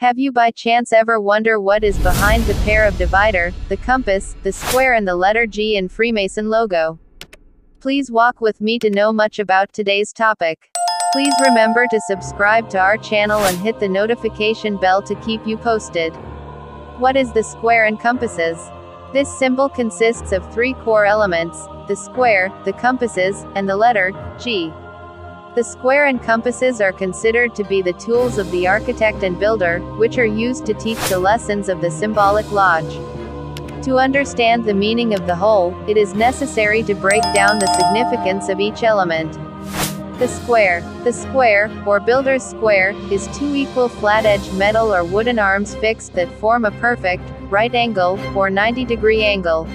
Have you by chance ever wonder what is behind the pair of divider, the compass, the square and the letter G in Freemason logo? Please walk with me to know much about today's topic. Please remember to subscribe to our channel and hit the notification bell to keep you posted. What is the square and compasses? This symbol consists of three core elements, the square, the compasses, and the letter, G. The square and compasses are considered to be the tools of the architect and builder, which are used to teach the lessons of the symbolic lodge. To understand the meaning of the whole, it is necessary to break down the significance of each element. The square. The square, or builder's square, is two equal flat-edged metal or wooden arms fixed that form a perfect, right angle, or 90 degree angle.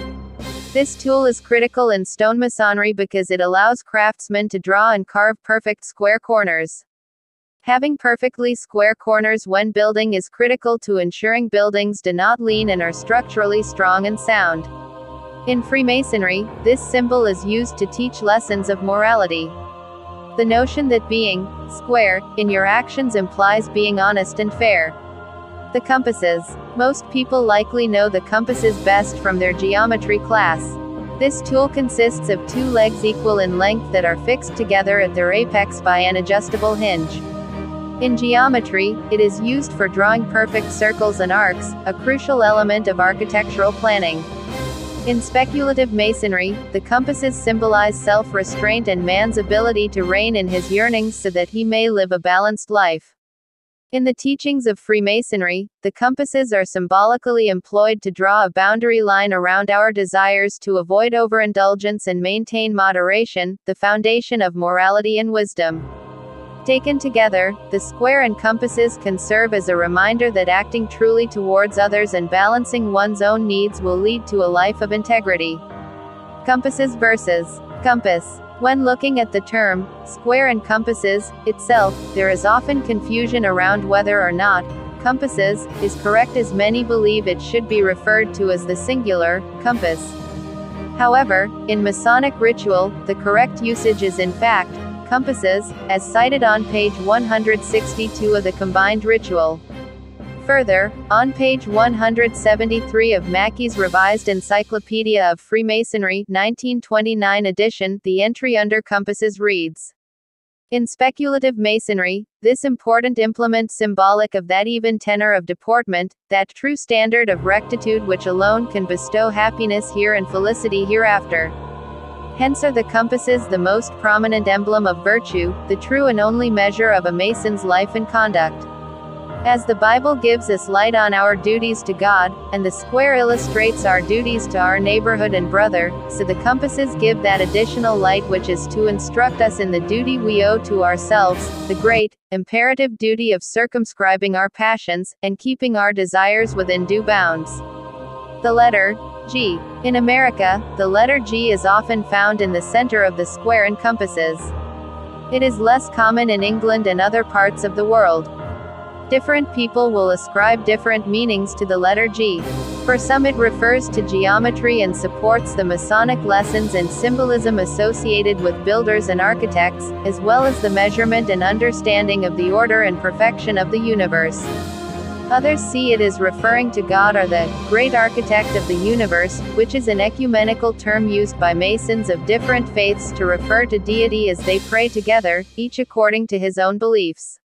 This tool is critical in stonemasonry because it allows craftsmen to draw and carve perfect square corners. Having perfectly square corners when building is critical to ensuring buildings do not lean and are structurally strong and sound. In Freemasonry, this symbol is used to teach lessons of morality. The notion that being square in your actions implies being honest and fair. The compasses. Most people likely know the compasses best from their geometry class. This tool consists of two legs equal in length that are fixed together at their apex by an adjustable hinge. In geometry, it is used for drawing perfect circles and arcs, a crucial element of architectural planning. In speculative masonry, the compasses symbolize self-restraint and man's ability to rein in his yearnings so that he may live a balanced life. In the teachings of Freemasonry, the compasses are symbolically employed to draw a boundary line around our desires to avoid overindulgence and maintain moderation, the foundation of morality and wisdom. Taken together, the square and compasses can serve as a reminder that acting truly towards others and balancing one's own needs will lead to a life of integrity. Compasses versus compass. When looking at the term, square and compasses, itself, there is often confusion around whether or not, compasses, is correct as many believe it should be referred to as the singular, compass. However, in Masonic ritual, the correct usage is in fact, compasses, as cited on page 162 of the combined ritual. Further, on page 173 of Mackey's Revised Encyclopedia of Freemasonry 1929 edition, the entry under compasses reads, in speculative masonry, this important implement symbolic of that even tenor of deportment, that true standard of rectitude which alone can bestow happiness here and felicity hereafter. Hence are the compasses the most prominent emblem of virtue, the true and only measure of a mason's life and conduct. As the Bible gives us light on our duties to God, and the square illustrates our duties to our neighborhood and brother, so the compasses give that additional light which is to instruct us in the duty we owe to ourselves, the great, imperative duty of circumscribing our passions, and keeping our desires within due bounds. The letter, G. In America, the letter G is often found in the center of the square and compasses. It is less common in England and other parts of the world. Different people will ascribe different meanings to the letter G. For some it refers to geometry and supports the Masonic lessons and symbolism associated with builders and architects, as well as the measurement and understanding of the order and perfection of the universe. Others see it as referring to God or the great architect of the universe, which is an ecumenical term used by Masons of different faiths to refer to deity as they pray together, each according to his own beliefs.